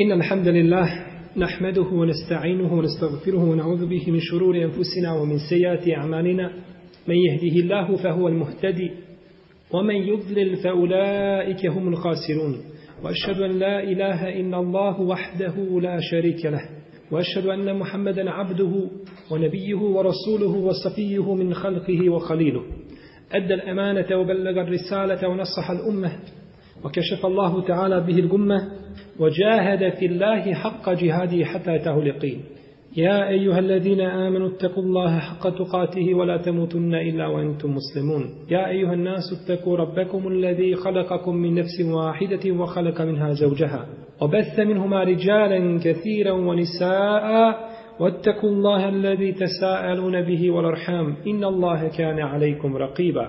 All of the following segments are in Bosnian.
إن الحمد لله نحمده ونستعينه ونستغفره ونعوذ به من شرور أنفسنا ومن سيئات أعمالنا. من يهده الله فهو المهتدي ومن يضلل فأولئك هم الخاسرون. وأشهد أن لا إله إلا الله وحده لا شريك له. وأشهد أن محمدا عبده ونبيه ورسوله وصفيه من خلقه وخليله. أدى الأمانة وبلغ الرسالة ونصح الأمة. وكشف الله تعالى به الأمة وجاهد في الله حق جهاده حتى أتاه اليقين. يا أيها الذين آمنوا اتقوا الله حق تقاته ولا تموتن إلا وأنتم مسلمون. يا أيها الناس اتقوا ربكم الذي خلقكم من نفس واحدة وخلق منها زوجها وبث منهما رجالا كثيرا ونساء واتقوا الله الذي تساءلون به والأرحام إن الله كان عليكم رقيبا.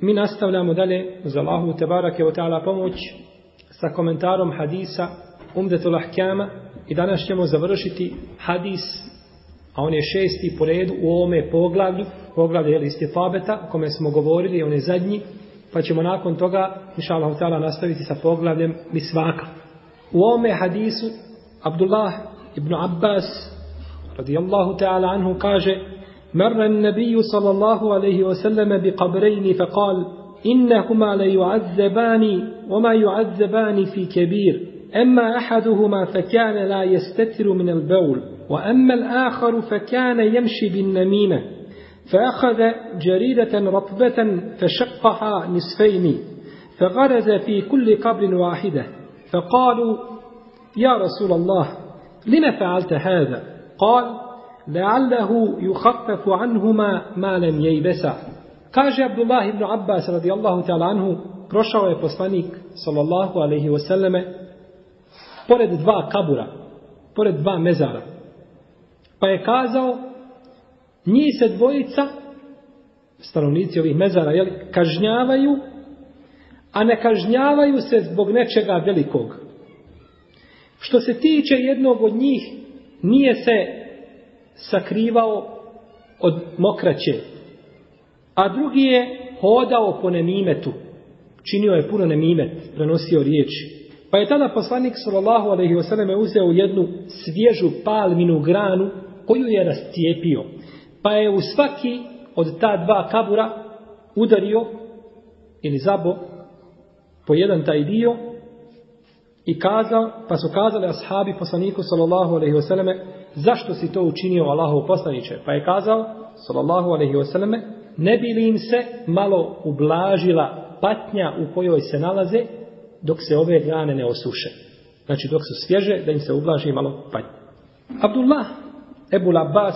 Mi nastavljamo dalje za Allahu Tebarake wa ta'ala pomoć sa komentarom hadisa Umdetul Ahkama i danas ćemo završiti hadis a on je šesti po redu u ovome poglavlju poglavlje je istifabeta o kome smo govorili, on je zadnji pa ćemo nakon toga inša Allah ta'ala nastaviti sa poglavljem misvaka. U ovome hadisu Abdullah ibn Abbas radijallahu ta'ala anhu kaže مر النبي صلى الله عليه وسلم بقبرين فقال إنهما ليعذبان وما يعذبان في كبير أما أحدهما فكان لا يستتر من البول وأما الآخر فكان يمشي بالنميمة فأخذ جريدة رطبة فشقها نصفين فغرز في كل قبر واحدة فقالوا يا رسول الله لم فعلت هذا؟ قال لعله يخفف عنهما ما لم ييبسا kaže Abdullah ibn Abbas radijallahu ta'ala anhu prošao je poslanik sallallahu alaihi wasallame pored dva kabura pored dva mezara pa je kazao njih se dvojica stanovnici ovih mezara jeli, kažnjavaju a ne kažnjavaju se zbog nečega velikog što se tiče jednog od njih nije se sakrivao od mokraće. A drugi je hodao po nemimetu. Činio je puno nemimet, prenosio riječi. Pa je tada poslanik sallallahu alejhi ve selleme uzeo jednu svježu palminu granu koju je rastijepio. Pa je u svaki od ta dva kabura udario ili zabo po jedan taj dio i kazao, pa su kazali ashabi poslaniku sallallahu alejhi ve selleme zašto si to učinio Allahov poslaniče? Pa je kazao, sallallahu alaihi wasallame, ne bi li im se malo ublažila patnja u kojoj se nalaze, dok se ove grane ne osuše. Znači, dok su svježe, da im se ublaži malo patnja. Abdullah, Ebul Abbas,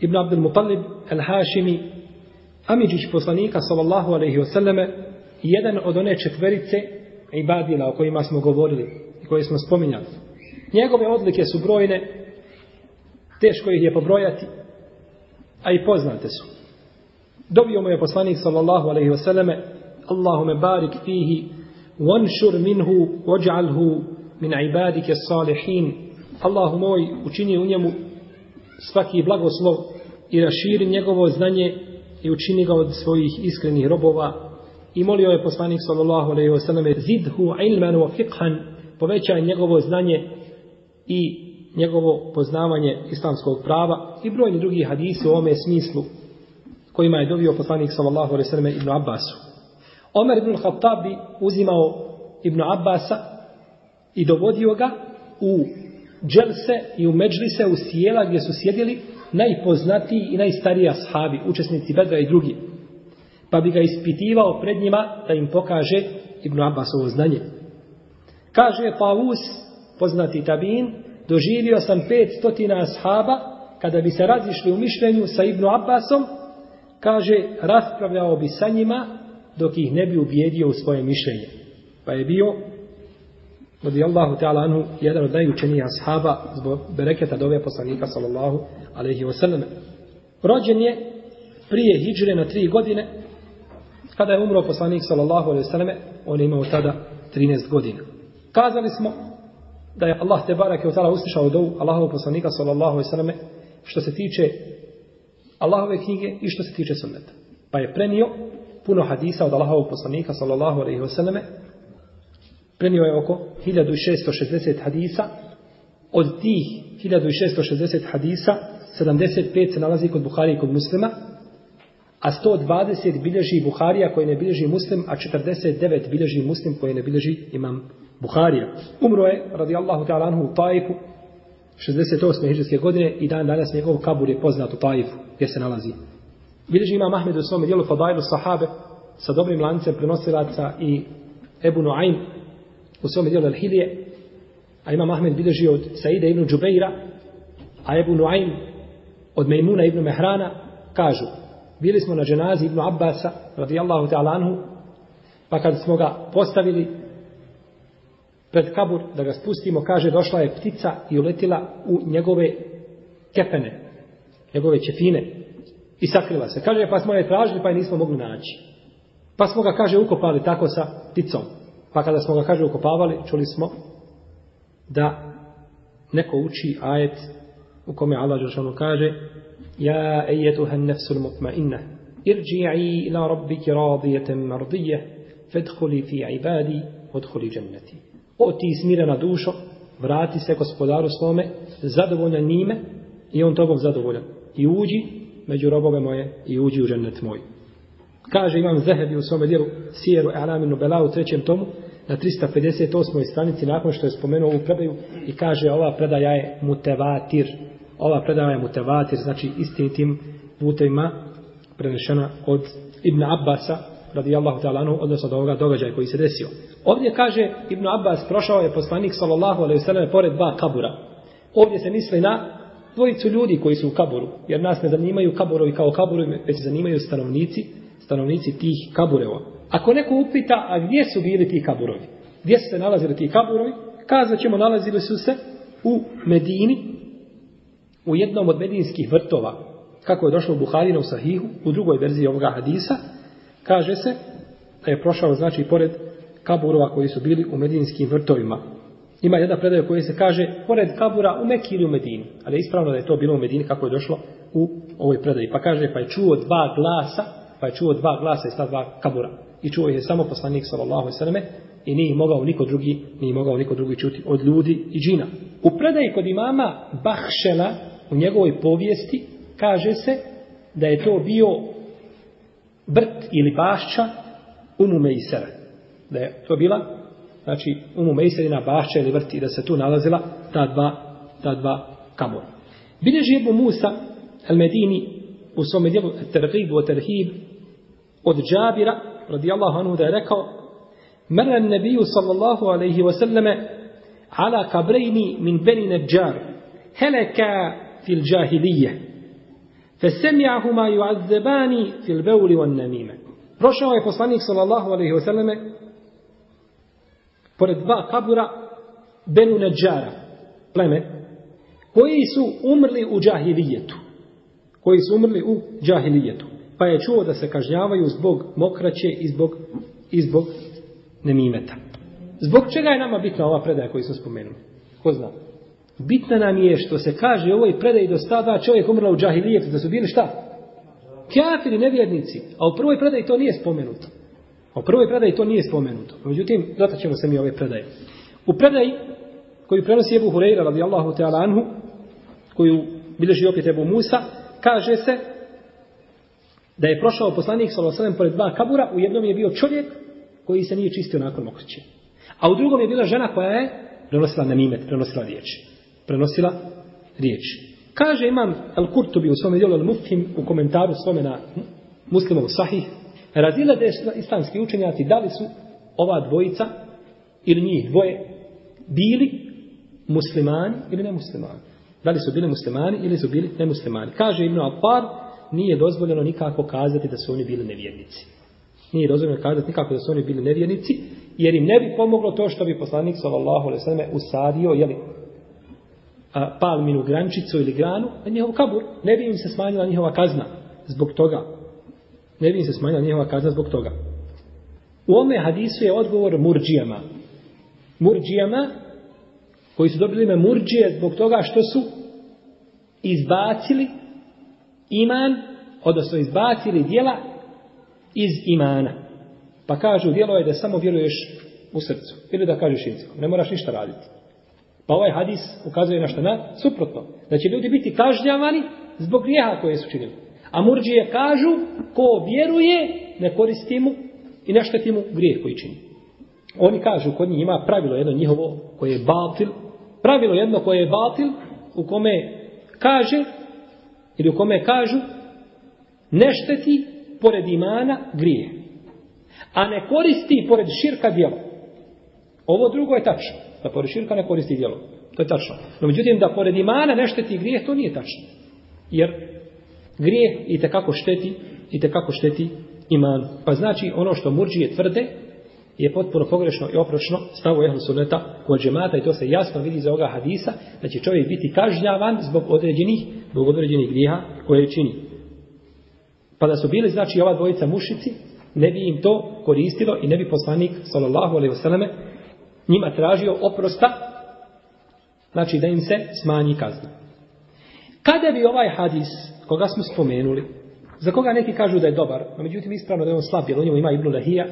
Ibn Abdul Mutalib, El Hašimi, Amidžić poslanika, sallallahu alaihi wasallame, jedan od one četverice ibadila o kojima smo govorili i koje smo spominjali. Njegove odlike su brojne, Teško ih je pobrojati, a i poznate su. Dobio mu je poslanik sallallahu alaihi wasallame Allahume barik fihi wanšur minhu waj'alhu min ibadike salihin Allahu moj učini u njemu svaki blagoslov i raširi njegovo znanje i učini ga od svojih iskrenih robova i molio je poslanik sallallahu alaihi wasallam zidhu ilman wa fiqhan povećaj njegovo znanje i njegovo poznavanje islamskog prava i brojni drugi hadisi u ovome smislu kojima je dobio poslanik sallallahu alejhi ve sellem Ibn Abbasu. Omer ibn Khattab bi uzimao Ibn Abbasa i dovodio ga u dželse i u međlise u sjela gdje su sjedili najpoznatiji i najstariji ashabi, učesnici Bedra i drugi. Pa bi ga ispitivao pred njima da im pokaže Ibn Abbasovo znanje. Kaže Pavus, poznati tabin, doživio sam pet stotina ashaba, kada bi se razišli u mišljenju sa Ibnu Abbasom, kaže, raspravljao bi sa njima, dok ih ne bi ubijedio u svoje mišljenje. Pa je bio radijallahu ta'ala anhu, jedan od najučenijih ashaba zbog bereketa dove poslanika sallallahu alaihi wasallam. Rođen je prije hijđre na tri godine, kada je umro poslanik sallallahu alaihi wasallam, on je imao tada 13 godina. Kazali smo da je Allah te barake u tala uslišao dovu Allahovog poslanika sallallahu alaihi selleme što se tiče Allahove knjige i što se tiče sunneta. Pa je prenio puno hadisa od Allahovog poslanika sallallahu alaihi wasallam prenio je oko 1660 hadisa. Od tih 1660 hadisa, 75 se nalazi kod Buhari i kod muslima, a 120 bilježi Buharija koji ne bilježi muslim, a 49 bilježi muslim koji ne bilježi imam Buharija. Umro je, radijallahu ta'ala anhu, u Taifu, 68. hiđarske godine i dan danas njegov kabur je poznat u Taifu, gdje se nalazi. Bilježi imam Ahmed u svome dijelu Fadailu Sahabe sa dobrim lancem prenosilaca i Ebu Nuaym u svome dijelu Al-Hilije, a Imam Ahmed bilježi od Saida ibn Džubeira, a Ebu Nuaym od Mejmuna ibn Mehrana, kažu, bili smo na dženazi ibn Abbasa, radijallahu ta'ala anhu, pa kad smo ga postavili pred kabur da ga spustimo, kaže, došla je ptica i uletila u njegove kepene, njegove čefine i sakrila se. Kaže, pa smo je tražili, pa je nismo mogli naći. Pa smo ga, kaže, ukopali tako sa pticom. Pa kada smo ga, kaže, ukopavali, čuli smo da neko uči ajet u kome Allah Žešanu kaže يا أيتها النفس المطمئنة ارجعي ila rabbiki راضية مرضية فادخلي fi ibadi وادخلي جنتي O ti smirena dušo, vrati se gospodaru svome, zadovoljan njime i on tobom zadovoljan. I uđi među robove moje i uđi u džennet moj. Kaže Imam Zehebi u svome dijelu Sijeru Alaminu Bela u trećem tomu na 358. stranici nakon što je spomenuo ovu predaju i kaže ova predaja je mutevatir. Ova predaja je mutevatir, znači istinitim putevima prenešena od Ibn Abbasa radijallahu ta'ala anhu, odnosno od ovoga događaja koji se desio. Ovdje kaže Ibn Abbas, prošao je poslanik sallallahu alaihi sallam pored dva kabura. Ovdje se misli na dvojicu ljudi koji su u kaburu, jer nas ne zanimaju kaburovi kao kaburovi, već zanimaju stanovnici, stanovnici tih kabureva. Ako neko upita, a gdje su bili ti kaburovi? Gdje su se nalazili ti kaburovi? Kazat ćemo, nalazili su se u Medini, u jednom od medinskih vrtova, kako je došlo u Buharinu u Sahihu, u drugoj verziji ovoga hadisa, kaže se da je prošao, znači, pored kaburova koji su bili u medinskim vrtovima. Ima jedna predaja koja se kaže pored kabura u Mekiji ili u Medini. Ali je ispravno da je to bilo u Medini kako je došlo u ovoj predaji. Pa kaže, pa je čuo dva glasa, pa je čuo dva glasa i sta dva kabura. I čuo je samo poslanik sallallahu alejhi ve selleme i nije mogao niko drugi, nije mogao niko drugi čuti od ljudi i džina. U predaji kod imama Bahšela njegovoj povijesti kaže se da je to bio vrt ili bašća Umu Mejsera. Da je to bila znači Umu Mejserina bašća ili vrt i da se tu nalazila ta dva, ta dva kabura. Bileži Ebu Musa al-Medini u svome dijelu Terhib o Terhib od Džabira radijallahu anhu da je rekao Mera nebiju sallallahu alaihi wasallame ala kabrejni min beni neđar heleka fil džahilije فسمعهما يعذبان في البول والنميمة Prošao je poslanik sallallahu alejhi ve selleme pored dva kabura Benu Nadžara, pleme, koji su umrli u džahilijetu. Koji su umrli u džahilijetu. Pa je čuo da se kažnjavaju zbog mokraće i zbog, i zbog nemimeta. Zbog čega je nama bitna ova predaja koju smo spomenuli? Ko zna? Bitna nam je što se kaže u ovoj predaji do stada čovjek umrla u džahilijetu, da su bili šta? Kjafiri, nevjernici. A u prvoj predaji to nije spomenuto. A u prvoj predaji to nije spomenuto. Međutim, dotaćemo se mi ove predaje. U predaji koju prenosi Ebu Hureyra radijallahu ta'ala anhu, koju bilježi opet Ebu Musa, kaže se da je prošao poslanik s.a.v. pored dva kabura, u jednom je bio čovjek koji se nije čistio nakon mokriće. A u drugom je bila žena koja je prenosila namimet, prenosila riječi. Prenosila riječi. Kaže imam Al-Kurtubi u svome dijelu Al-Mufhim u komentaru svome na muslimov sahih, razila da islamski učenjaci da li su ova dvojica ili njih dvoje bili muslimani ili nemuslimani. Da li su bili muslimani ili su bili nemuslimani. Kaže Ibn Al-Par, nije dozvoljeno nikako kazati da su oni bili nevjernici. Nije dozvoljeno kazati nikako da su oni bili nevjernici, jer im ne bi pomoglo to što bi poslanik sallallahu alejhi ve selleme usadio je li a, palminu grančicu ili granu na njihov kabur, ne bi im se smanjila njihova kazna zbog toga. Ne bi im se smanjila njihova kazna zbog toga. U ome hadisu je odgovor murđijama. Murđijama koji su dobili ime murđije zbog toga što su izbacili iman, odnosno izbacili dijela iz imana. Pa kažu, dijelo je da samo vjeruješ u srcu. Ili da kažeš jezikom. Ne moraš ništa raditi. Pa ovaj hadis ukazuje na što na suprotno. Da će ljudi biti kažnjavani zbog grijeha koje su činili. A murđije kažu, ko vjeruje, ne koristi mu i ne šteti mu grijeh koji čini. Oni kažu, kod njih ima pravilo jedno njihovo koje je batil. Pravilo jedno koje je batil u kome kaže ili u kome kažu ne šteti pored imana grije. A ne koristi pored širka djela. Ovo drugo je tačno. Da pored širka ne koristi djelo. To je tačno. No međutim da pored imana ne šteti grijeh, to nije tačno. Jer grijeh i kako šteti i kako šteti iman. Pa znači ono što murđije tvrde je potpuno pogrešno i oprošno stavu ehlu sunneta kod džemata i to se jasno vidi za ovoga hadisa da će čovjek biti kažnjavan zbog određenih, zbog određenih grijeha koje čini. Pa da su bili znači ova dvojica mušici, ne bi im to koristilo i ne bi poslanik sallallahu alejhi ve selleme njima tražio oprosta znači da im se smanji kazna. Kada bi ovaj hadis koga smo spomenuli za koga neki kažu da je dobar, no međutim ispravno da je on slab, jer u njemu ima Ibnu Lahija,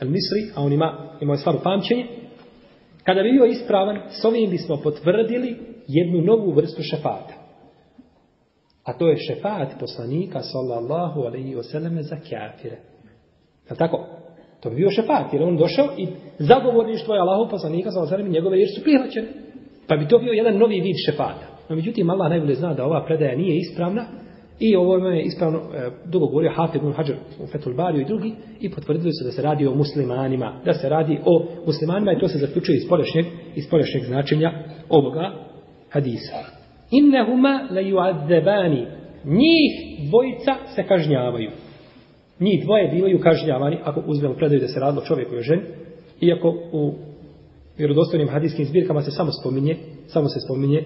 El Misri, a on ima, ima stvarno pamćenje, kada bi bio ispravan, s ovim bismo potvrdili jednu novu vrstu šefata. A to je šefat poslanika, sallallahu alaihi wasallam, za kjafire. Je tako? To bi bio šefat, jer on došao i zagovorništvo je Allahov poslanika, sa osanem i njegove riječi su prihvaćene. Pa bi to bio jedan novi vid šefata. No, međutim, Allah najbolje zna da ova predaja nije ispravna, I ovo je ispravno, e, dugo govorio Hafid ibn Hajar u Fethul Bariju i drugi, i potvrdili su da se radi o muslimanima, da se radi o muslimanima i to se zaključuje iz polješnjeg, iz polješnjeg značenja ovoga hadisa. Innehuma le yuadzebani, njih dvojica se kažnjavaju. Njih dvoje bivaju kažnjavani, ako uzmemo predaju da se radilo čovjeku i ženi, iako u vjerodostojnim hadijskim zbirkama se samo spominje, samo se spominje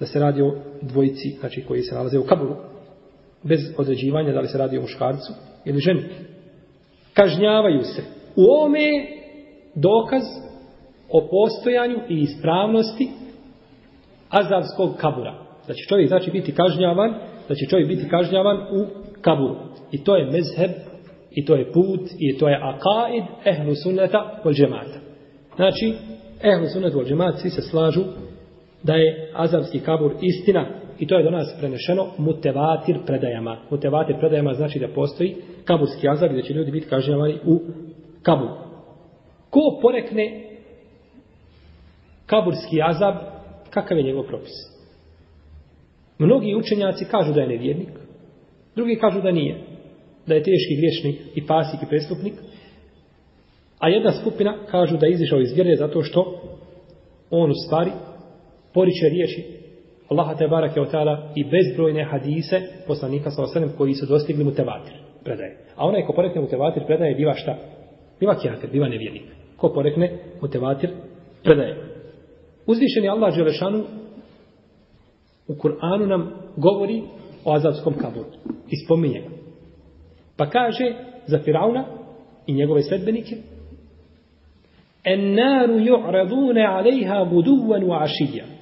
da se radi o dvojici, znači koji se nalaze u kaburu, bez određivanja da li se radi o muškarcu ili ženi. Kažnjavaju se. U ome dokaz o postojanju i ispravnosti azavskog kabura. Znači čovjek znači biti kažnjavan, da će čovjek biti kažnjavan u kaburu. I to je mezheb, i to je put, i to je akaid ehlu sunneta vol džemata. Znači, ehlu sunnet vol džemata svi se slažu da je azavski kabur istina I to je do nas prenešeno mutevatir predajama. Mutevatir predajama znači da postoji kaburski azab gdje da će ljudi biti kažnjavani u kaburu. Ko porekne kaburski azab, kakav je njegov propis? Mnogi učenjaci kažu da je nevjernik, drugi kažu da nije, da je teški griješnik i pasik i prestupnik, a jedna skupina kažu da je izišao iz vjere zato što on u stvari poriče riječi Allaha te barake o ta'ala i bezbrojne hadise poslanika sa osanem koji su dostigli mu tevatir predaje. A onaj ko porekne mutevatir predaje biva šta? Biva kjafir, biva nevjernik. Ko porekne mu tevatir predaje. Uzvišeni Allah Đelešanu u Kur'anu nam govori o azavskom kaburu. I spominje ga. Pa kaže za Firauna i njegove sredbenike En naru ju'radune alejha buduvan u ašidja.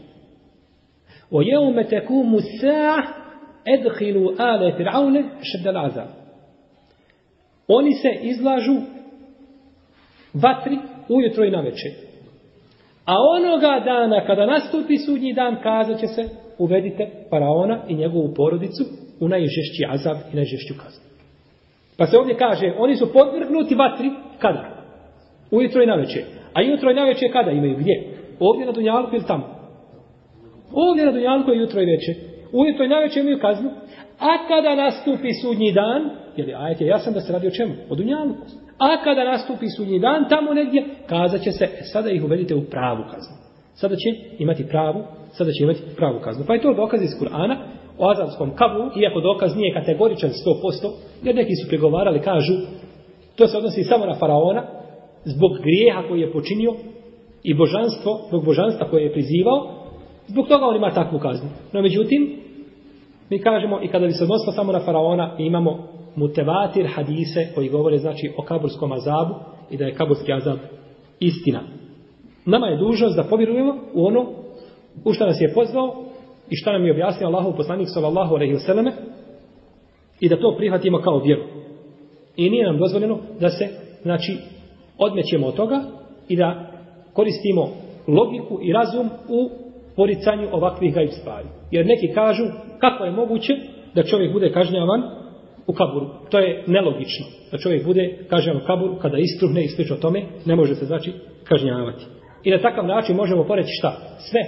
ويوم تكوم الساعة ادخلوا آل فرعون شد العذاب Oni se izlažu vatri ujutro i na večer. A onoga dana kada nastupi sudnji dan kazat će se uvedite faraona i njegovu porodicu u najžešći azab i najžešću kaznu. Pa se ovdje kaže, oni su podvrgnuti vatri kada? Ujutro i na večer. A jutro i na večer kada imaju gdje? Ovdje na Dunjalku ili tamo? Ovdje na Dunjalku je jutro i večer. Ujutro i navečer imaju kaznu. A kada nastupi sudnji dan, jer je ajet je jasan da se radi o čemu? O Dunjalku. A kada nastupi sudnji dan, tamo negdje, kazat će se, e, sada ih uvedite u pravu kaznu. Sada će imati pravu, sada će imati pravu kaznu. Pa je to dokaz iz Kur'ana o azavskom kablu, iako dokaz nije kategoričan 100%, jer neki su pregovarali, kažu, To se odnosi samo na faraona, zbog grijeha koji je počinio i božanstvo, zbog božanstva koje je prizivao, zbog toga on ima takvu kaznu. No međutim, mi kažemo i kada bi se odnosilo samo na faraona, imamo mutevatir hadise koji govore znači o kaburskom azabu i da je kaburski azab istina. Nama je dužnost da povjerujemo u ono u što nas je pozvao i što nam je objasnio Allahov poslanik sallallahu alejhi ve selleme i da to prihvatimo kao vjeru. I nije nam dozvoljeno da se znači odmećemo od toga i da koristimo logiku i razum u poricanju ovakvih gajb stvari. Jer neki kažu kako je moguće da čovjek bude kažnjavan u kaburu. To je nelogično. Da čovjek bude kažnjavan u kaburu kada istruhne i slično tome, ne može se znači kažnjavati. I na takav način možemo poreći šta? Sve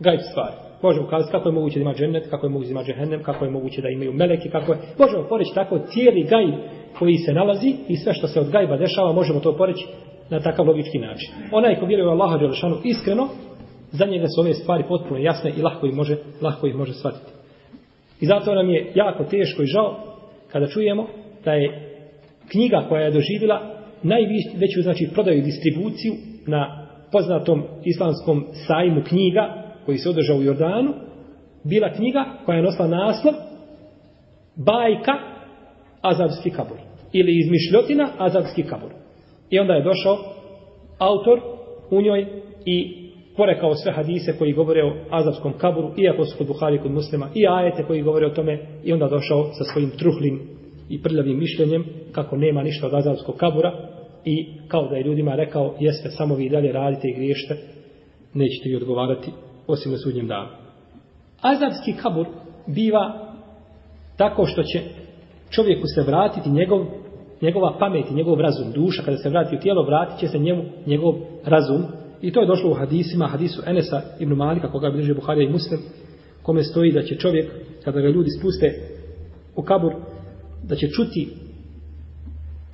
gajb stvari. Možemo kazati kako je moguće da ima džennet, kako je moguće da ima džehennem, kako je moguće da imaju meleki, kako je... Možemo poreći tako cijeli gajb koji se nalazi i sve što se od gajba dešava, možemo to poreći na takav logički način. Onaj ko vjeruje u Allaha Đelešanu iskreno, za njega su ove stvari potpuno jasne i lahko ih može, lahko ih može shvatiti. I zato nam je jako teško i žao kada čujemo da je knjiga koja je doživjela najveću znači prodaju distribuciju na poznatom islamskom sajmu knjiga koji se održao u Jordanu bila knjiga koja je nosila naslov Bajka Azavski kabur ili izmišljotina Azavski kabur. I onda je došao autor u njoj i porekao sve hadise koji govore o Azavskom kaburu, iako su kod Buhari kod muslima, i ajete koji govore o tome, i onda došao sa svojim truhlim i prljavim mišljenjem, kako nema ništa od Azavskog kabura, i kao da je ljudima rekao, jeste, samo vi dalje radite i griješte, nećete vi odgovarati, osim na sudnjem danu. Azabski kabur biva tako što će čovjeku se vratiti njegov, njegova pamet i njegov razum, duša, kada se vrati u tijelo, vratit će se njemu njegov razum, I to je došlo u hadisima, hadisu Enesa ibn Malika, koga bliže Buharija i Muslim, kome stoji da će čovjek, kada ga ljudi spuste u kabur, da će čuti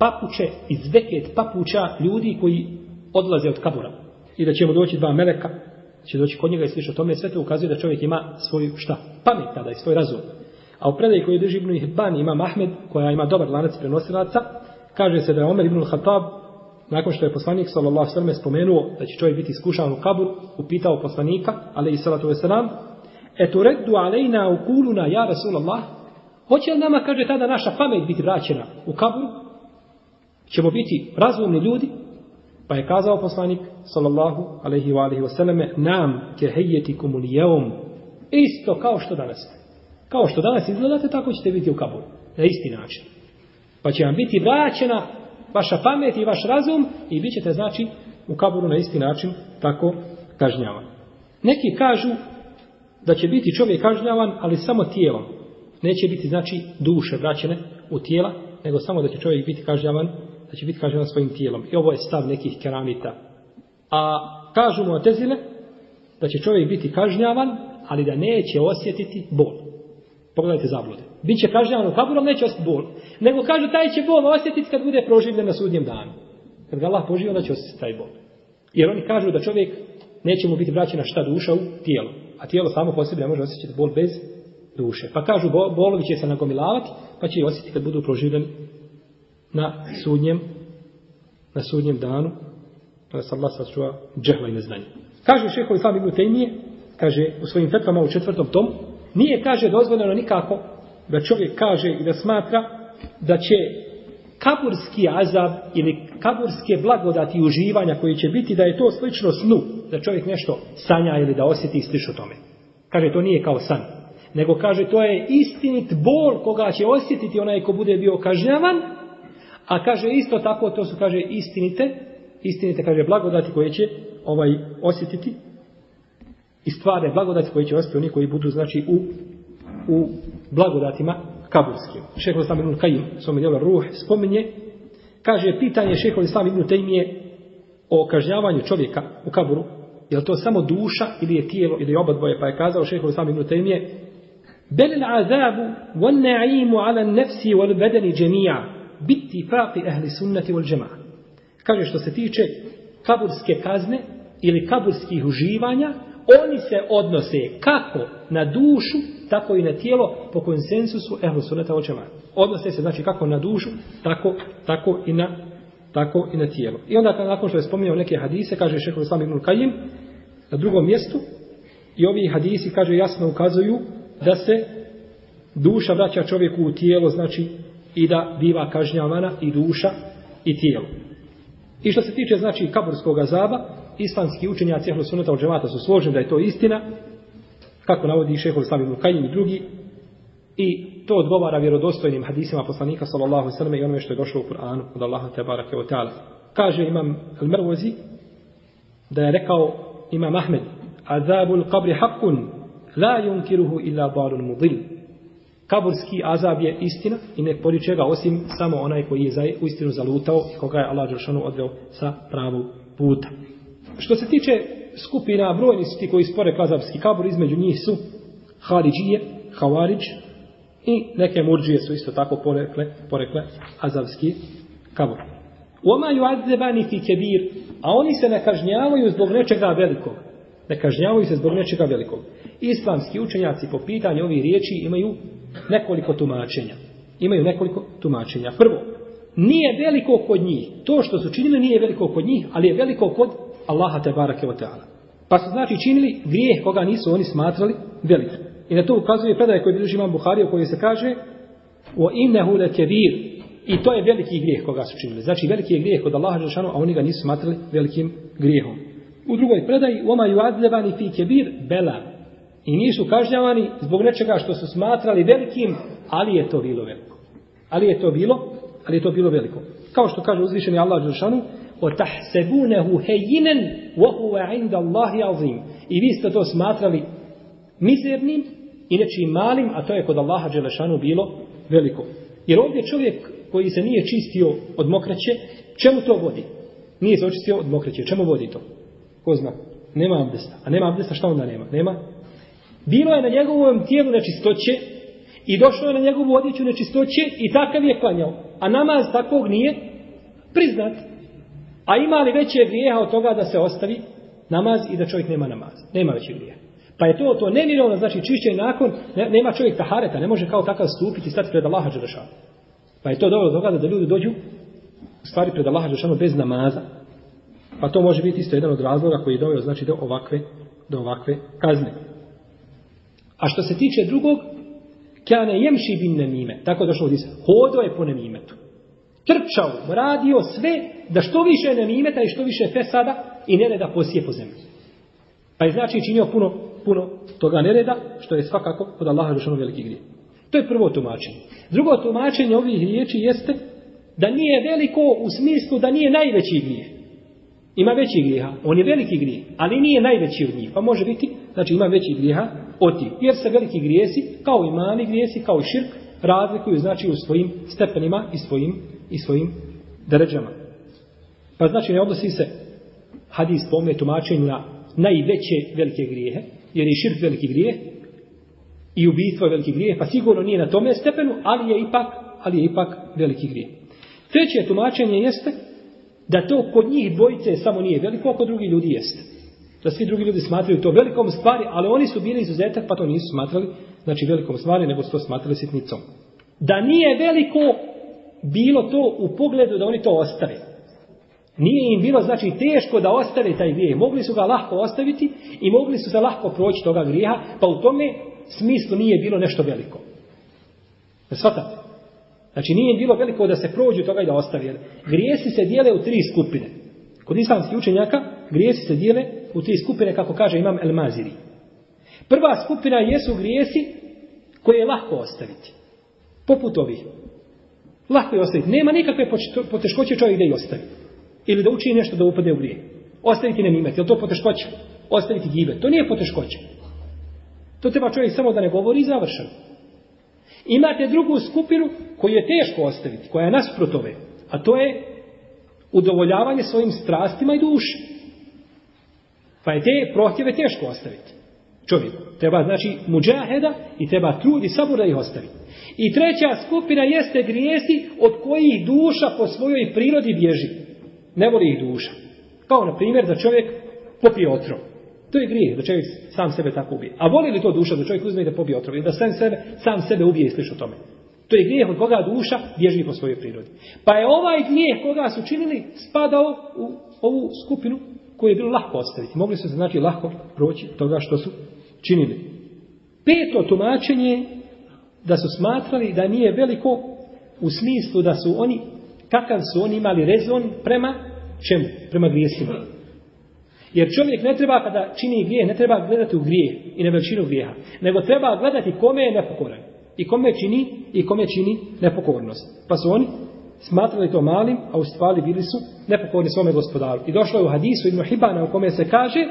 papuče iz veket papuča ljudi koji odlaze od kabura. I da će mu doći dva meleka, će doći kod njega i sliša tome, sve to ukazuje da čovjek ima svoju šta? Pamet tada i svoj razum. A u predaji koji drži Ibnu Hibban ima Mahmed, koja ima dobar lanac prenosilaca, kaže se da je Omer Ibn Khattab nakon što je poslanik sallallahu sallam spomenuo da će čovjek biti iskušan u kabur, upitao poslanika alejhi salatu ve selam: "Etureddu alejna ukuluna ja Rasulullah?" Hoće li nama kaže tada naša pamet biti vraćena u kabur? Ćemo biti razumni ljudi? Pa je kazao poslanik sallallahu alaihi ve alihi ve "Nam kahiyatikum al-yawm." Isto kao što danas. Kao što danas izgledate, tako ćete biti u kaburu. Na isti način. Pa će vam biti vraćena vaša pamet i vaš razum i bit ćete znači u kaburu na isti način tako kažnjavan. Neki kažu da će biti čovjek kažnjavan, ali samo tijelom. Neće biti znači duše vraćene u tijela, nego samo da će čovjek biti kažnjavan, da će biti kažnjavan svojim tijelom. I ovo je stav nekih keramita. A kažu mu otezile da će čovjek biti kažnjavan, ali da neće osjetiti bol. Pogledajte zablude. Biće kažnjavan u kaburu, neće osjetiti bol. Nego kažu taj će bol osjetiti kad bude proživljen na sudnjem danu. Kad ga Allah poživi, onda će osjetiti taj bol. Jer oni kažu da čovjek neće mu biti vraćena šta duša u tijelo. A tijelo samo po sebi ne može osjećati bol bez duše. Pa kažu bolovi će se nagomilavati, pa će osjetiti kad budu proživljeni na sudnjem na sudnjem danu. da se Allah sačuva džehla i neznanje. Kaže šeho Islam Ibn Tejmije, kaže u svojim fetvama u četvrtom tomu, nije, kaže, dozvoljeno nikako da čovjek kaže i da smatra da će kaburski azab ili kaburske blagodati i uživanja koji će biti da je to slično snu, da čovjek nešto sanja ili da osjeti i slično tome. Kaže, to nije kao san. Nego kaže, to je istinit bol koga će osjetiti onaj ko bude bio kažnjavan, a kaže isto tako, to su, kaže, istinite, istinite, kaže, blagodati koje će ovaj osjetiti i stvarne blagodati koje će osjetiti oni koji budu, znači, u, u blagodatima kaburskim. Šehol Islam ibn Kajim, svome djelo Ruh, spominje, kaže, pitanje Šehol Islam ibn Tejmije o kažnjavanju čovjeka u kaburu, je li to samo duša ili je tijelo ili je oba dvoje, pa je kazao Šehol Islam ibn Tejmije, bel azabu wal na'imu ala nefsi wal bedeni džemija, biti faqi ahli sunnati wal jamaa. Kaže, što se tiče kaburske kazne ili kaburskih uživanja, oni se odnose kako na dušu, tako i na tijelo po konsensusu ehlu wal jamaa. Odnose se znači kako na dušu, tako, tako i na tako i na tijelo. I onda nakon što je spominjao neke hadise, kaže šehol Islam ibn Kajim, na drugom mjestu, i ovi hadisi, kaže, jasno ukazuju da se duša vraća čovjeku u tijelo, znači i da biva kažnjavana i duša i tijelo. I što se tiče, znači, kaburskog azaba, islamski učenjaci ehlu sunnata od džemata su složeni da je to istina, kako navodi šehol Islam ibn i drugi, i to odgovara vjerodostojnim hadisima poslanika sallallahu alejhi ve sellem i onome što je došlo u Kur'anu od Allaha te barake o taala. Kaže imam Al-Marwazi da je rekao imam Ahmed azabul qabri haqqun la yunkiruhu illa dalun mudil. Kaburski azab je istina i ne poriče ga osim samo onaj koji je za u istinu zalutao i koga je Allah dželle odveo sa pravog puta. Što se tiče skupina brojni su ti koji spore kazabski kabur između njih su Haridžije, Havarić, I neke murđije su isto tako porekle, porekle azavski kabur. Oma ju adzebani fi kebir, a oni se ne kažnjavaju zbog nečega velikog. Ne kažnjavaju se zbog nečega velikog. Islamski učenjaci po pitanju ovih riječi imaju nekoliko tumačenja. Imaju nekoliko tumačenja. Prvo, nije veliko kod njih. To što su činili nije veliko kod njih, ali je veliko kod Allaha te barake o teala. Pa su znači činili grijeh koga nisu oni smatrali velikim. I na to ukazuje predaj koji bilježi imam Buhari, u kojoj se kaže o innehu le kebir. I to je veliki grijeh koga su činili. Znači veliki je grijeh kod Allaha Žešanu, a oni ga nisu smatrali velikim grijehom. U drugoj predaji, oma ju adlevani fi kebir bela. I nisu kažnjavani zbog nečega što su smatrali velikim, ali je to bilo veliko. Ali je to bilo, ali je to bilo veliko. Kao što kaže uzvišeni Allah Đelšanu, o هَيِّنًا hejinen, wa huwa inda azim. I vi ste to smatrali mizernim, i nečim malim, a to je kod Allaha Đelešanu bilo veliko. Jer ovdje čovjek koji se nije čistio od mokraće, čemu to vodi? Nije se očistio od mokraće, čemu vodi to? Ko zna? Nema abdesta. A nema abdesta, šta onda nema? Nema? Bilo je na njegovom tijelu nečistoće i došlo je na njegovu odjeću nečistoće i takav je klanjao. A namaz takvog nije priznat. A ima li veće grijeha od toga da se ostavi namaz i da čovjek nema namaz? Nema veće grijeha. Pa je to to nemirovno, znači čišćenje nakon, ne, nema čovjek tahareta, ne može kao takav stupiti i stati pred Allaha Đelešanu. Pa je to dobro dogleda da ljudi dođu u stvari pred Allaha Đelešanu bez namaza. Pa to može biti isto jedan od razloga koji je doveo znači do ovakve, do ovakve kazne. A što se tiče drugog, kjane jemši bin nemime, tako došlo od Isa, hodo je po nemimetu. Trčao, radio sve da što više nemimeta i što više fesada i nereda da posije po zemlji. Pa je znači činio puno puno toga nereda, što je svakako od Allaha rešeno veliki grije. To je prvo tumačenje. Drugo tumačenje ovih riječi jeste da nije veliko u smislu da nije najveći grijeh. Ima veći grijeha, on je veliki grijeh, ali nije najveći od njih. Pa može biti, znači ima veći grijeha od tih. Jer se veliki grijesi, kao i mali grijesi, kao i širk, razlikuju znači u svojim stepenima i svojim, i svojim deređama. Pa znači ne odnosi se hadis po tumačenju na najveće velike grijehe, jer je širk veliki grijeh i ubijstvo je veliki grijeh, pa sigurno nije na tome stepenu, ali je ipak, ali je ipak veliki grijeh. Treće tumačenje jeste da to kod njih dvojice samo nije veliko, a kod drugih ljudi jeste. Da svi drugi ljudi smatraju to velikom stvari, ali oni su bili izuzetak, pa to nisu smatrali, znači velikom stvari, nego su to smatrali sitnicom. Da nije veliko bilo to u pogledu da oni to ostave. Nije im bilo znači teško da ostave taj grijeh. Mogli su ga lahko ostaviti i mogli su se lahko proći toga grijeha, pa u tome smislu nije bilo nešto veliko. E, Svatate? Znači nije im bilo veliko da se prođu toga i da ostavi. Jer grijesi se dijele u tri skupine. Kod islamskih učenjaka grijesi se dijele u tri skupine, kako kaže imam El Maziri. Prva skupina jesu grijesi koje je lahko ostaviti. Poput ovih. Lahko je ostaviti. Nema nikakve poteškoće čovjek da ih ostavi. Ili da učini nešto da upade u grije. Ostaviti nemimet. Je li to poteškoća? Ostaviti gibe. To nije poteškoća. To treba čovjek samo da ne govori i završeno. Imate drugu skupinu koju je teško ostaviti. Koja je nasprot ove. A to je udovoljavanje svojim strastima i duši. Pa je te prohtjeve teško ostaviti. Čovjek. Treba znači muđaheda i treba trud i sabor da ih ostavi. I treća skupina jeste grijesi od kojih duša po svojoj prirodi bježi ne voli ih duša. Kao na primjer da čovjek popije otrov. To je grijeh, da čovjek sam sebe tako ubije. A voli li to duša da čovjek uzme i da pobije otrov ili da sam sebe, sam sebe ubije i slično tome. To je grijeh od koga duša bježi po svojoj prirodi. Pa je ovaj grijeh koga su činili spadao u ovu skupinu koje je bilo lahko ostaviti. Mogli su se znači lahko proći toga što su činili. Peto tumačenje da su smatrali da nije veliko u smislu da su oni, kakav su oni imali rezon prema čemu? Prema grijesima. Jer čovjek ne treba kada čini grijeh, ne treba gledati u grijeh i na veličinu grijeha, nego treba gledati kome je nepokoran. I kome čini, i kome čini nepokornost. Pa su oni smatrali to malim, a u stvari bili su nepokorni svome gospodaru. I došlo je u hadisu Ibn Hibana u kome se kaže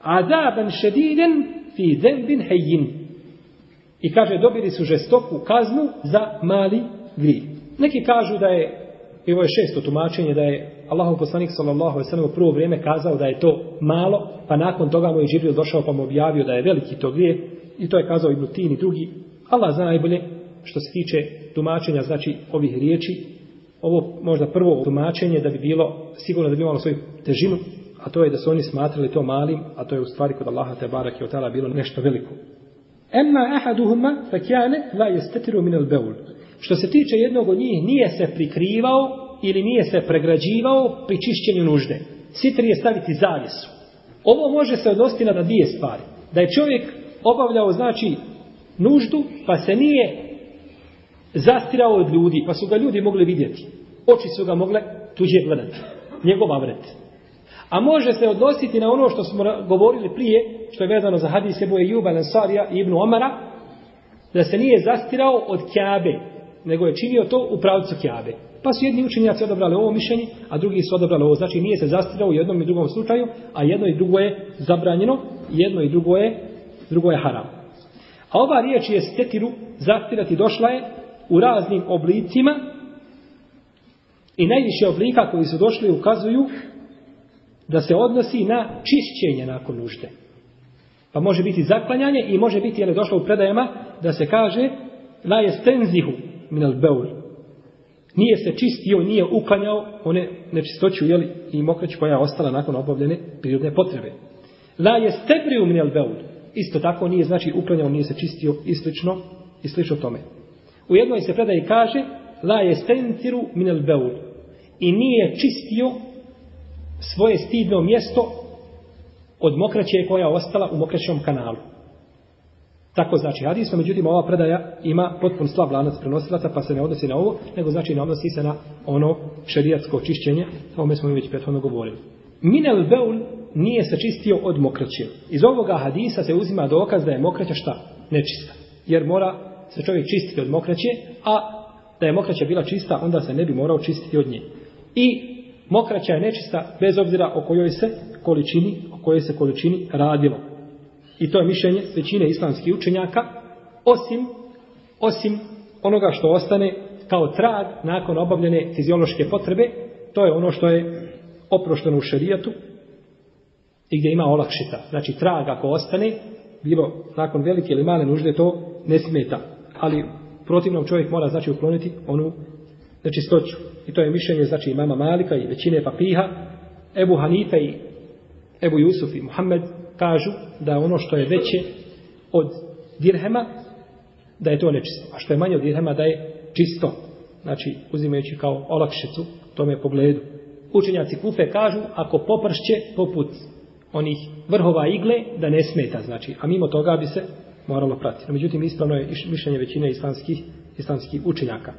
Azaban šediden fi dembin hejin. I kaže, dobili su žestoku kaznu za mali grij. Neki kažu da je, i ovo je šesto tumačenje, da je Allahov poslanik sallallahu alejhi ve sellem u prvo vrijeme kazao da je to malo, pa nakon toga mu je Džibril došao pa mu objavio da je veliki to grije i to je kazao Ibn Tin i drugi. Allah zna najbolje što se tiče tumačenja znači ovih riječi. Ovo možda prvo tumačenje da bi bilo sigurno da bi imalo svoju težinu, a to je da su oni smatrali to malim, a to je u stvari kod Allaha te barak i otala bilo nešto veliko. Emma ahaduhuma fakjane la yastatiru min al-bawl. Što se tiče jednog od njih, nije se prikrivao ili nije se pregrađivao pri čišćenju nužde. Sitri je staviti zavisu. Ovo može se odnositi na dvije stvari. Da je čovjek obavljao, znači, nuždu, pa se nije zastirao od ljudi, pa su ga ljudi mogli vidjeti. Oči su ga mogle tuđe gledati. Njegov avret. A može se odnositi na ono što smo govorili prije, što je vezano za hadis Ebu Ejuba, Nansarija i Ibnu Omara, da se nije zastirao od Kjabe, nego je činio to u pravcu Kjabe. Pa su jedni učenjaci odabrali ovo mišljenje, a drugi su odabrali ovo. Znači nije se zastirao u jednom i drugom slučaju, a jedno i drugo je zabranjeno, jedno i drugo je, drugo je haram. A ova riječ je stetiru, zastirati došla je u raznim oblicima i najviše oblika koji su došli ukazuju da se odnosi na čišćenje nakon nužde. Pa može biti zaklanjanje i može biti, jer je došlo u predajama, da se kaže la je stenzihu minal beul. Nije se čistio, nije uklanjao one nečistoću jeli, i mokrać koja je ostala nakon obavljene prirodne potrebe. La je stebriu minal beul. Isto tako nije znači uklanjao, nije se čistio i slično, i slično tome. U jednoj se predaji kaže la je stentiru minal beul. I nije čistio svoje stidno mjesto od mokraće koja je ostala u mokraćom kanalu. Tako znači hadis, no međutim ova predaja ima potpun slab lanac prenosilaca, pa se ne odnosi na ovo, nego znači ne odnosi se na ono šerijatsko čišćenje, o ome smo mi već prethodno govorili. Minel beul nije se čistio od mokraće. Iz ovoga hadisa se uzima dokaz da je mokraća šta? Nečista. Jer mora se čovjek čistiti od mokraće, a da je mokraća bila čista, onda se ne bi morao čistiti od nje. I mokraća je nečista bez obzira o kojoj se količini, o kojoj se količini radilo. I to je mišljenje većine islamskih učenjaka, osim, osim onoga što ostane kao trag nakon obavljene fiziološke potrebe, to je ono što je oprošteno u šerijatu i gdje ima olakšita. Znači, trag ako ostane, bilo nakon velike ili male nužde, to ne smeta. Ali protivnom čovjek mora, znači, ukloniti onu nečistoću. I to je mišljenje, znači, mama Malika i većine papiha, Ebu Hanife i Ebu Jusuf i Muhammed, kažu da ono što je veće od dirhema, da je to nečisto. A što je manje od dirhema, da je čisto. Znači, uzimajući kao olakšicu tome pogledu. Učenjaci kufe kažu, ako popršće poput onih vrhova igle, da ne smeta. Znači, a mimo toga bi se moralo pratiti. No, međutim, ispravno je mišljenje većine islamskih, islamskih učenjaka.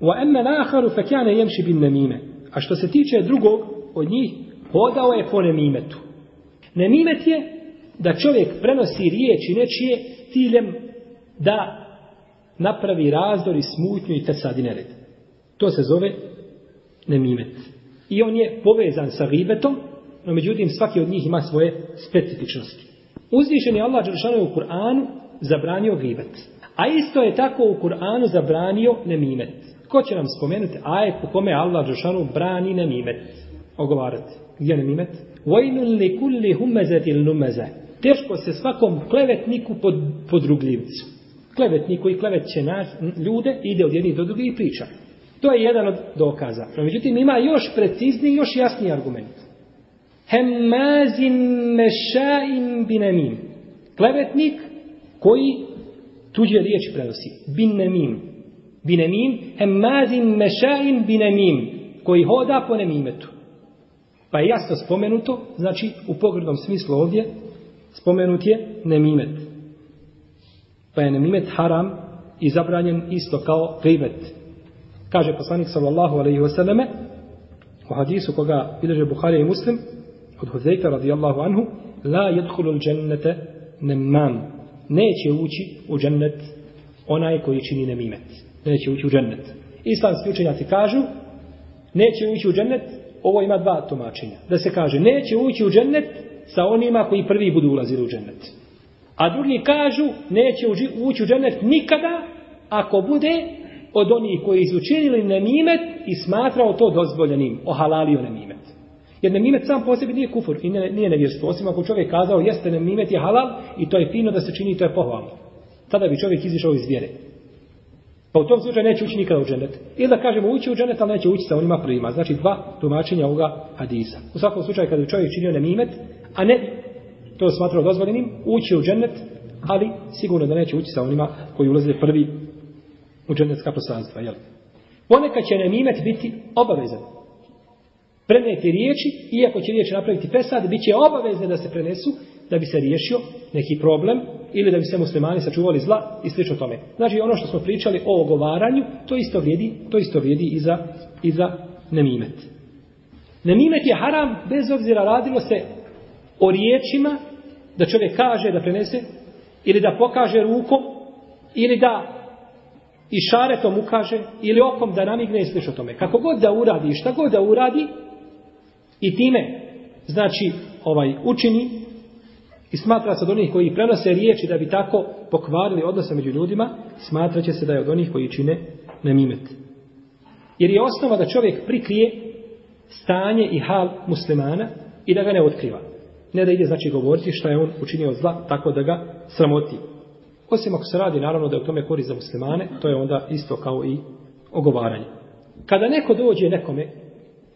Wa emme naharu fekjane jemši bin nemime. A što se tiče drugog od njih, hodao je po nemimetu. Nemimet je da čovjek prenosi riječi nečije ciljem da napravi razdor i smutnju i tesadi nered. To se zove nemimet. I on je povezan sa ribetom, no međutim svaki od njih ima svoje specifičnosti. Uzvišen je Allah Đeršanu u Kur'anu zabranio gibet. A isto je tako u Kur'anu zabranio nemimet. Ko će nam spomenuti ajet po kome Allah Đeršanu brani nemimet? Ogovarati. Gdje nemimet? Vajnun li kulli humezetil numeze. Teško se svakom klevetniku pod, podrugljivcu. Klevetniku i kleveće nas, ljude, ide od jednih do drugih i priča. To je jedan od dokaza. No, međutim, ima još precizni, još jasniji argument hemmazin mešain binamim. Klevetnik koji tuđe riječi prenosi. Binamim. Binamim, hemmazin mešain binamim. Koji hoda po nemimetu. Pa je jasno spomenuto, znači u pogrednom smislu ovdje, spomenut je nemimet. Pa je nemimet haram i zabranjen isto kao gibet. Kaže poslanik sallallahu alaihi wasallame u hadisu koga bileže Buhari i Muslim od Huzeyta radijallahu anhu la jedhulu džennete nemam neće ući u džennet onaj koji čini nemimet. Neće ući u džennet. Islamski učenjaci kažu neće ući u džennet ovo ima dva tumačenja. Da se kaže neće ući u džennet sa onima koji prvi budu ulazili u džennet. A drugi kažu neće ući u džennet nikada ako bude od onih koji su učinili nemimet i smatrao to dozvoljenim, ohalalio nemimet. Jer nemimet sam po sebi nije kufur i nije nevjerstvo. Osim ako čovjek kazao jeste nemimet je halal i to je fino da se čini i to je pohvalno. Tada bi čovjek izišao iz vjere. Pa u tom slučaju neće ući nikada u dženet. Ili da kažemo ući u dženet, ali neće ući sa onima prvima. Znači dva tumačenja ovoga hadisa. U svakom slučaju kada bi čovjek činio nemimet, a ne to smatrao dozvoljenim, ući u dženet, ali sigurno da neće ući sa onima koji ulaze prvi u dženetska prostranstva. Jel? Ponekad će nemimet biti obavezan. Preneti riječi, iako će riječi napraviti pesad, bit će obavezne da se prenesu, da bi se riješio neki problem ili da bi se muslimani sačuvali zla i slično tome. Znači ono što smo pričali o ogovaranju, to isto vrijedi, to isto vrijedi i za, i za nemimet. Nemimet je haram bez obzira radilo se o riječima da čovjek kaže da prenese ili da pokaže rukom ili da i šaretom ukaže ili okom da namigne i slično tome. Kako god da uradi i šta god da uradi i time znači ovaj učini i smatra se od onih koji prenose riječi da bi tako pokvarili odnose među ljudima, smatraće se da je od onih koji čine nemimet. Jer je osnova da čovjek prikrije stanje i hal muslimana i da ga ne otkriva. Ne da ide znači govoriti šta je on učinio zla, tako da ga sramoti. Osim ako se radi naravno da je u tome korist za muslimane, to je onda isto kao i ogovaranje. Kada neko dođe nekome,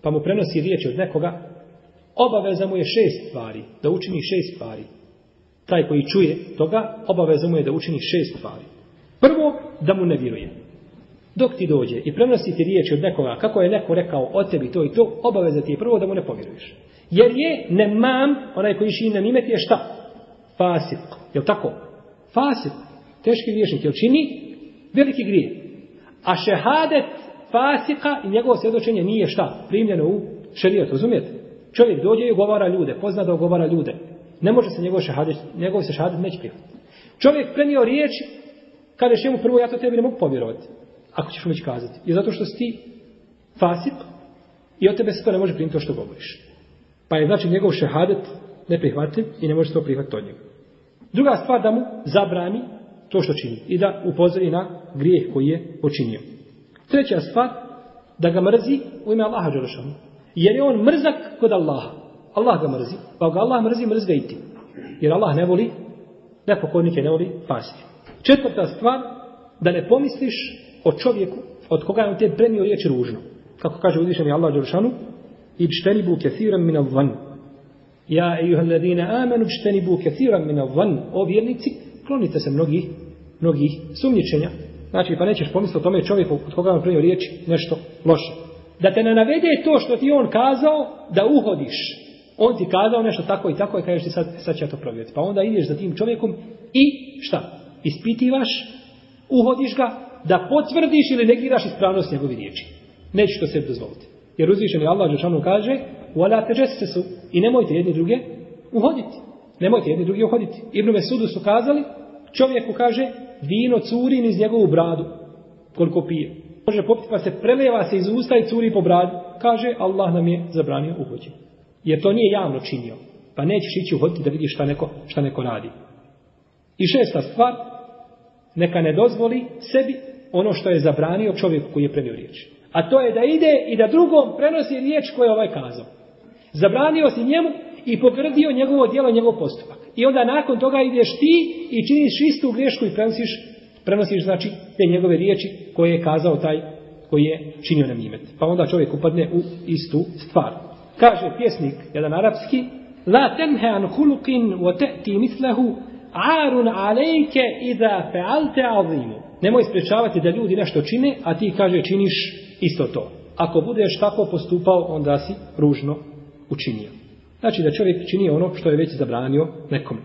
pa mu prenosi riječ od nekoga, obaveza mu je šest stvari, da učini šest stvari taj koji čuje toga, obaveza mu je da učini šest stvari. Prvo, da mu ne vjeruje. Dok ti dođe i prenosi ti riječi od nekoga, kako je neko rekao o tebi to i to, obaveza ti je prvo da mu ne povjeruješ. Jer je nemam, onaj koji čini na nimet je šta? Fasik. Je tako? Fasik. Teški griješnik. Jel čini? Veliki grije. A šehadet fasika i njegovo svjedočenje nije šta? Primljeno u šerijat. Razumijete? Čovjek dođe i govara ljude. Pozna da govara ljude. Ne može se njegov šehadet, njegov se šehadet neće prihvatiti. Čovjek prenio riječ, kažeš njemu prvo, ja to tebi ne mogu povjerovati. Ako ćeš mu već kazati. I zato što si ti fasik i od tebe se to ne može primiti to što govoriš. Pa je znači njegov šehadet neprihvatljiv i ne može to prihvatiti od njega. Druga stvar da mu zabrani to što čini i da upozori na grijeh koji je počinio. Treća stvar, da ga mrzi u ime Allaha Đelešanu. Jer je on mrzak kod Allaha. Allah ga mrzi. Pa ga Allah mrzi, mrzi ga i ti. Jer Allah ne voli, nepokornike ne voli pasti. Četvrta stvar, da ne pomisliš o čovjeku od koga je on te premio riječ ružno. Kako kaže uzvišeni Allah Đelšanu, ičtenibu kethiran min al-van. Ja, ejuha ladina amanu, ičtenibu kethiran min al-van. O vjernici, klonite se mnogih, mnogih sumnjičenja. Znači, pa nećeš pomisliti o tome čovjeku od koga je prije riječi nešto loše. Da te ne navede to što ti on kazao, da uhodiš on ti kazao nešto tako i tako i kažeš ti sad, sad ću ja to provjeriti. Pa onda ideš za tim čovjekom i šta? Ispitivaš, uhodiš ga, da potvrdiš ili negiraš ispravnost njegove riječi. Nećeš to sebi dozvoliti. Jer uzvišeni Allah Žešanu kaže Uala teđeste su i nemojte jedni druge uhoditi. Nemojte jedni drugi uhoditi. Ibnu Mesudu su kazali, čovjeku kaže, vino curi iz njegovu bradu, koliko pije. Može popiti pa se preleva se iz usta i curi po bradu. Kaže, Allah nam je zabranio uhođenje. Jer to nije javno činio. Pa nećeš ići uhoditi da vidiš šta neko, šta neko radi. I šesta stvar, neka ne dozvoli sebi ono što je zabranio čovjeku koji je prenio riječ. A to je da ide i da drugom prenosi riječ koju je ovaj kazao. Zabranio si njemu i pogrdio njegovo djelo, njegov postupak. I onda nakon toga ideš ti i činiš istu grešku i prenosiš, prenosiš znači te njegove riječi koje je kazao taj koji je činio nam imet. Pa onda čovjek upadne u istu stvar. kaže pjesnik, jedan arapski, La tenhe an hulukin wa te'ti mislehu arun alejke iza fealte azimu. Nemoj sprečavati da ljudi nešto čine, a ti kaže činiš isto to. Ako budeš tako postupao, onda si ružno učinio. Znači da čovjek čini ono što je već zabranio nekom.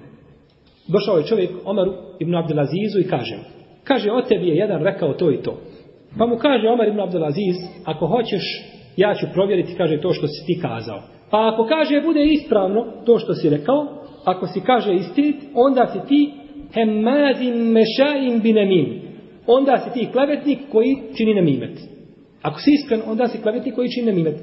Došao je čovjek Omaru ibn Abdelazizu i kaže kaže, o tebi je jedan rekao to i to. Pa mu kaže Omar ibn Abdelaziz, ako hoćeš, ja ću provjeriti, kaže, to što si ti kazao. Pa ako kaže, bude ispravno to što si rekao, ako si kaže istinit, onda si ti hemazim mešaim binemim. Onda si ti klevetnik koji čini nemimet. Ako si iskren, onda si klevetnik koji čini nemimet.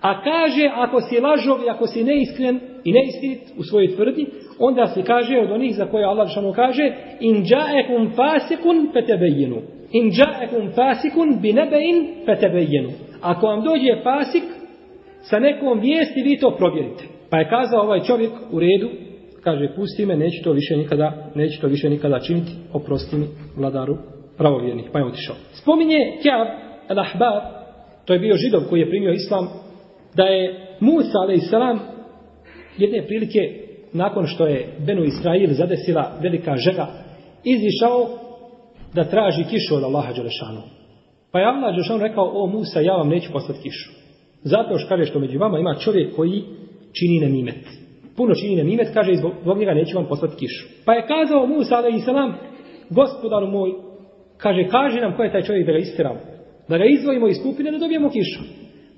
A kaže, ako si lažov i ako si neiskren i neistinit u svojoj tvrdnji, onda se kaže od onih za koje Allah šano kaže in ja'ekum fasikun petebejenu. In ja'ekum fasikun binebein petebejenu. Ako vam dođe fasik sa nekom vijesti, vi to provjerite. Pa je kazao ovaj čovjek u redu, kaže, pusti me, neću to više nikada, neću to više nikada činiti, oprosti mi, vladaru pravovjernih. Pa je otišao. Spominje Kjab al-Ahbab, to je bio židov koji je primio islam, da je Musa, a.s. jedne prilike, nakon što je Benu Israil zadesila velika žega, izišao da traži kišu od Allaha Đelešanu. Pa je Allah Đelešanu rekao, o Musa, ja vam neću poslati kišu. Zato što kaže što među vama ima čovjek koji čini nemimet. Puno čini nemimet, kaže, i zbog njega neću vam poslati kišu. Pa je kazao Musa, ali salam, gospodaru moj, kaže, kaže nam ko je taj čovjek da ga istiramo. Da ga izvojimo iz skupine, da dobijemo kišu.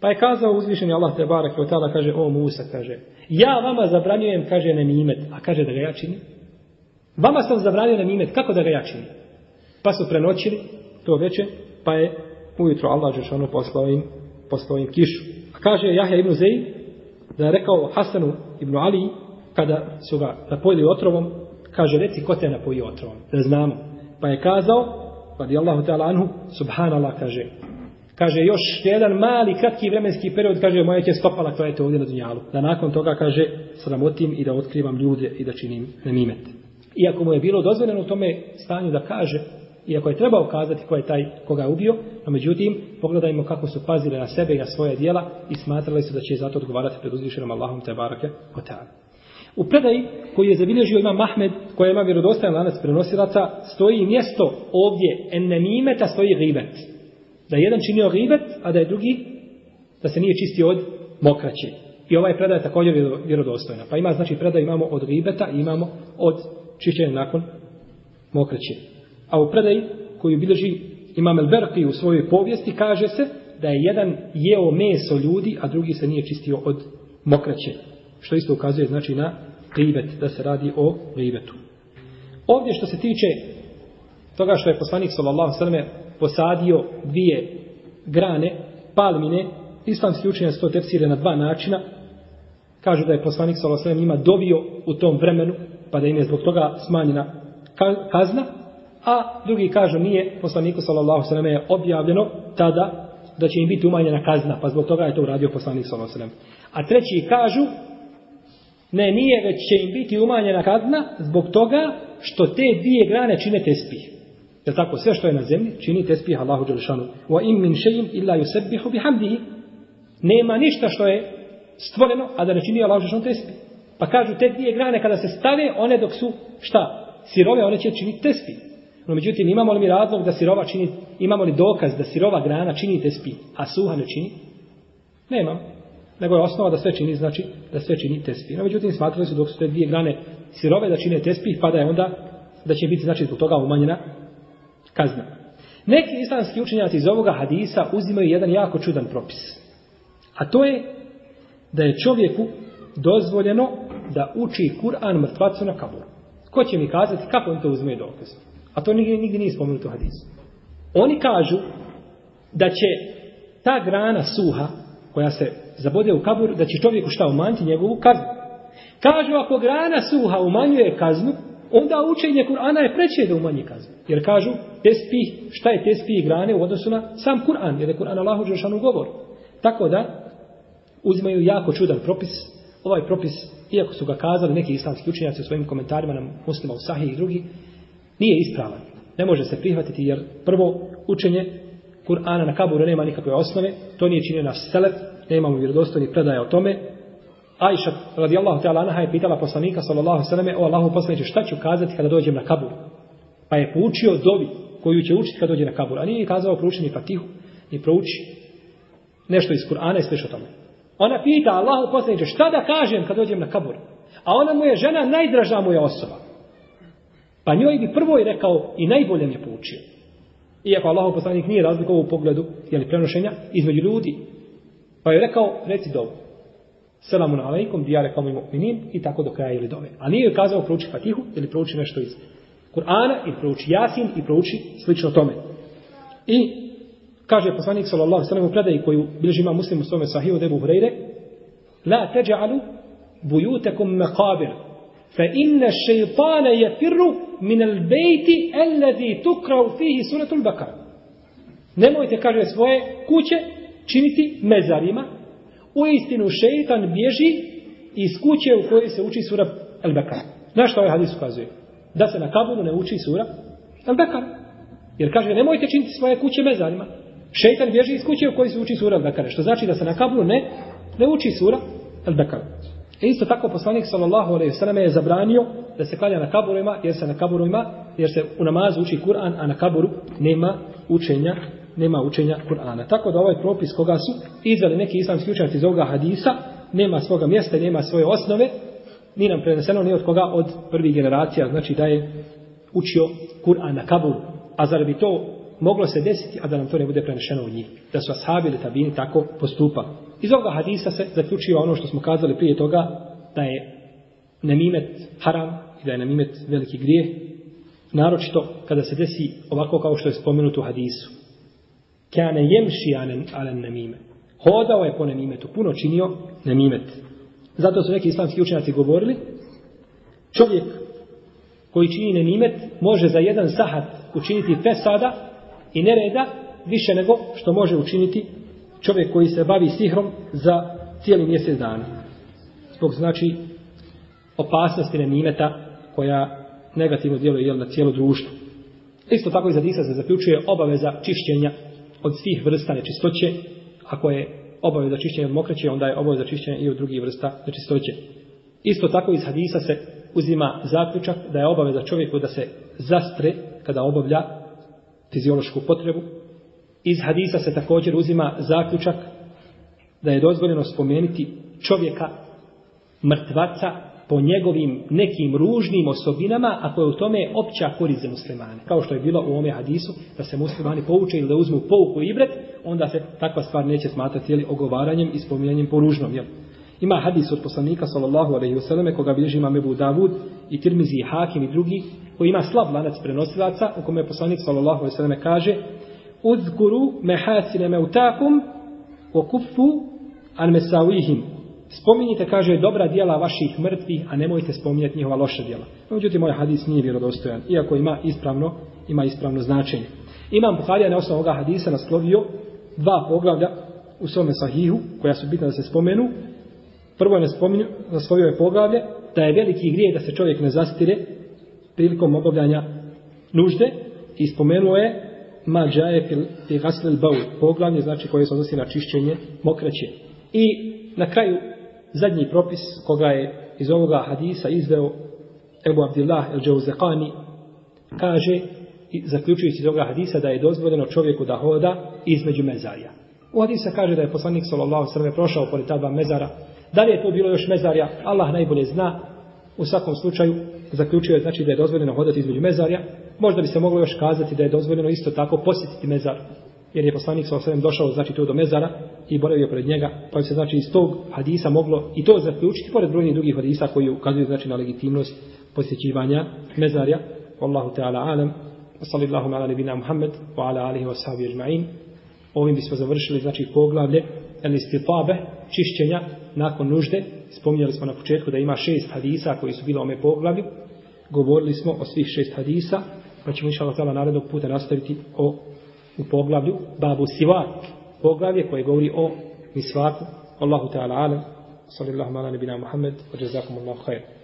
Pa je kazao uzvišeni Allah te barak i otala, kaže, o Musa, kaže, ja vama zabranjujem, kaže, nemimet, a kaže da ga ja činim. Vama sam zabranio nemimet, kako da ga ja činim? Pa su prenoćili to veče, pa je ujutro Allah Žešanu poslao im, poslao im kišu. A kaže Jahja ibn Zeid, da je rekao Hasanu ibn Ali, kada su ga napojili otrovom, kaže, reci ko te napojio otrovom, da znamo. Pa je kazao, radi Allahu ta'ala anhu, subhanallah, kaže, kaže, još jedan mali, kratki vremenski period, kaže, moja će stopala koja je to ovdje na dunjalu. Da nakon toga, kaže, sramotim i da otkrivam ljude i da činim nemimet. Iako mu je bilo dozvoljeno u tome stanju da kaže, iako je trebao kazati ko je taj koga je ubio, no međutim, pogledajmo kako su pazili na sebe i na svoje dijela i smatrali su da će zato odgovarati pred uzvišenom Allahom te barake o U predaji koji je zabilježio ima Mahmed, koja ima vjerodostajan lanac prenosilaca, stoji mjesto ovdje, en stoji ribet. Da je jedan činio ribet, a da je drugi, da se nije čistio od mokraće. I ovaj predaj je također vjerodostojna. Pa ima, znači, predaj imamo od ribeta i imamo od čišćenja nakon mokraće. A u predaji koju bilježi Imam Elberki u svojoj povijesti kaže se da je jedan jeo meso ljudi, a drugi se nije čistio od mokraće. Što isto ukazuje znači na ribet, da se radi o ribetu. Ovdje što se tiče toga što je poslanik sallallahu sallam posadio dvije grane palmine, islamski učenjac to tefsire na dva načina. Kažu da je poslanik sallallahu sallam njima dobio u tom vremenu, pa da im je zbog toga smanjena kazna, a drugi kažu nije poslaniku sallallahu sallam je objavljeno tada da će im biti umanjena kazna, pa zbog toga je to uradio poslanik sallallahu sallam. A treći kažu ne nije, već će im biti umanjena kazna zbog toga što te dvije grane čine tespih. Je tako? Sve što je na zemlji čini tespih Allahu Đelešanu. Wa im min še'im illa yusebbihu bihamdihi. Nema ništa što je stvoreno, a da ne čini Allahu Đelešanu tespih. Pa kažu te dvije grane kada se stave, one dok su šta? Sirove, one će činiti tespih. No međutim, imamo li mi razlog da sirova čini, imamo li dokaz da sirova grana čini tespih, a suha ne čini? Nemam. Nego je osnova da sve čini, znači da sve čini tespi. No međutim, smatrali su dok su te dvije grane sirove da čine tespi, pa da je onda, da će biti znači zbog toga umanjena kazna. Neki islamski učenjaci iz ovoga hadisa uzimaju jedan jako čudan propis. A to je da je čovjeku dozvoljeno da uči Kur'an mrtvacu na kaburu. Ko će mi kazati kako on to uzme dokaz? A to nigdje, nigdje nije spomenuto u hadisu. Oni kažu da će ta grana suha koja se zabode u kabur, da će čovjeku šta umanjiti njegovu kaznu. Kažu ako grana suha umanjuje kaznu, onda učenje Kur'ana je preće da umanji kaznu. Jer kažu, tespi, šta je tespi grane u odnosu na sam Kur'an, jer je Kur'an Allahu Đeršanu govor. Tako da, uzimaju jako čudan propis. Ovaj propis, iako su ga kazali neki islamski učenjaci u svojim komentarima na muslima u Sahih i drugi, nije ispravan. Ne može se prihvatiti jer prvo učenje Kur'ana na kaburu nema nikakve osnove, to nije činio naš selef, nemamo vjerodostojni predaja o tome. Ajša radijallahu ta'ala anha je pitala poslanika sallallahu sallam o Allahu poslaniče šta ću kazati kada dođem na kabur. Pa je poučio dovi koju će učiti kada dođe na kabur. A nije kazao prouči ni fatihu, ni prouči nešto iz Kur'ana i sve o tome. Ona pita Allahu poslaniče šta da kažem kad dođem na kabur. A ona mu je žena najdraža mu je osoba. Pa njoj bi prvo i rekao i najbolje mi je poučio. Iako Allahu poslanik nije razlikovao u pogledu jeli, prenošenja između ljudi. Pa je rekao, reci dovu. Selamun alaikum, dijare kao mu'minin i tako do kraja ili dove. A nije joj kazao prouči Fatihu ili prouči nešto iz Kur'ana ili prouči Jasin i prouči slično tome. I kaže poslanik sallallahu sallam ve sellem u predaji koju bilježi ima Muslim u svome sahihu od Ebu Hurajre: "La taj'alu buyutakum meqabir fa inna ash-shaytana yafirru min al bejti alladhi tukra'u fihi suratul Bakara." Nemojte kaže svoje kuće činiti mezarima. U istinu šejtan bježi iz kuće u kojoj se uči sura Al-Bakara. Znaš što ovaj hadis ukazuje? Da se na kaburu ne uči sura Al-Bakara. Jer kaže, nemojte činiti svoje kuće mezarima. Šeitan bježi iz kuće u kojoj se uči sura Al-Bekare. Što znači da se na kaburu ne, ne uči sura Al-Bekare. E isto tako poslanik sallallahu alejhi ve selleme je zabranio da se klanja na kaburima, jer se na kaburima, jer se u namazu uči Kur'an, a na kaburu nema učenja, nema učenja Kur'ana. Tako da ovaj propis koga su izveli neki islamski učenjaci iz ovoga hadisa, nema svoga mjesta, nema svoje osnove, ni nam preneseno ni od koga od prvih generacija, znači da je učio Kur'an na kaburu. A zar bi to moglo se desiti, a da nam to ne bude prenešeno u njih. Da su ashabi ili tabini tako postupali. Iz ovoga hadisa se zaključio ono što smo kazali prije toga, da je nemimet haram i da je nemimet veliki grijeh, naročito kada se desi ovako kao što je spomenuto u hadisu. Kane jemši anen alen nemime. Hodao je po nemimetu, puno činio nemimet. Zato su neki islamski učenjaci govorili, čovjek koji čini nemimet može za jedan sahat učiniti fesada i nereda više nego što može učiniti čovjek koji se bavi sihrom za cijeli mjesec dana. Zbog znači opasnosti nemimeta koja negativno djeluje jel, na cijelo društvo. Isto tako iz Hadisa se zaključuje obaveza čišćenja od svih vrsta nečistoće. Ako je obaveza čišćenja od mokraće, onda je obaveza čišćenja i od drugih vrsta nečistoće. Isto tako iz Hadisa se uzima zaključak da je obaveza čovjeku da se zastre kada obavlja fiziološku potrebu. Iz hadisa se također uzima zaključak da je dozvoljeno spomenuti čovjeka mrtvaca po njegovim nekim ružnim osobinama, ako je u tome opća korist za muslimane. Kao što je bilo u ome hadisu, da se muslimani pouče ili da uzmu pouku i bret, onda se takva stvar neće smatrati jeli, ogovaranjem i spominjanjem po ružnom. Jel? Ima hadis od poslanika, sallallahu alejhi ve selleme koga bilježi imam Abu Davud i Tirmizi i Hakim i drugi, koji ima slab lanac prenosilaca, u kome poslanik sallallahu alejhi ve selleme kaže: "Uzkuru mehasine meutakum wa kufu an masawihim." Spominjite, kaže, dobra djela vaših mrtvih, a nemojte spominjati njihova loša djela. Međutim, moj hadis nije vjerodostojan, iako ima ispravno, ima ispravno značenje. Imam Buharija na osnovu ovoga hadisa naslovio dva poglavlja u svome sahihu, koja su bitna da se spomenu. Prvo je naslovio je poglavlje da je veliki grijeh da se čovjek ne zastire prilikom obavljanja nužde i spomenuo je ma džaje fi gaslel baul poglavlje znači koje se odnosi na čišćenje mokraće i na kraju zadnji propis koga je iz ovoga hadisa izveo Ebu Abdillah el Džauzekani kaže i zaključujući iz ovoga hadisa da je dozvoljeno čovjeku da hoda između mezarja. U hadisa kaže da je poslanik sallallahu sallam prošao pored ta dva mezara. Da li je to bilo još mezarja? Allah najbolje zna. U svakom slučaju zaključio je znači da je dozvoljeno hodati između mezarja. Možda bi se moglo još kazati da je dozvoljeno isto tako posjetiti mezar. Jer je poslanik sa osvijem došao znači tu do mezara i boravio pred njega. Pa se znači iz tog hadisa moglo i to zaključiti pored brojnih drugih hadisa koji ukazuju znači na legitimnost posjećivanja mezarja. Wallahu ta'ala alam. Sallallahu ala nebina Muhammed wa ala alihi wa sahabi ajma'in. Ovim bismo završili znači poglavlje el istitabe čišćenja nakon nužde spominjali smo na početku da ima šest hadisa koji su bili ome poglavlju. Govorili smo o svih šest hadisa, pa ćemo inša Allah narednog puta nastaviti o, u poglavlju Babu Sivak, poglavlje koje govori o misvaku. Allahu Teala alam, sallallahu ala nebina Muhammed, wa jazakumullahu khair.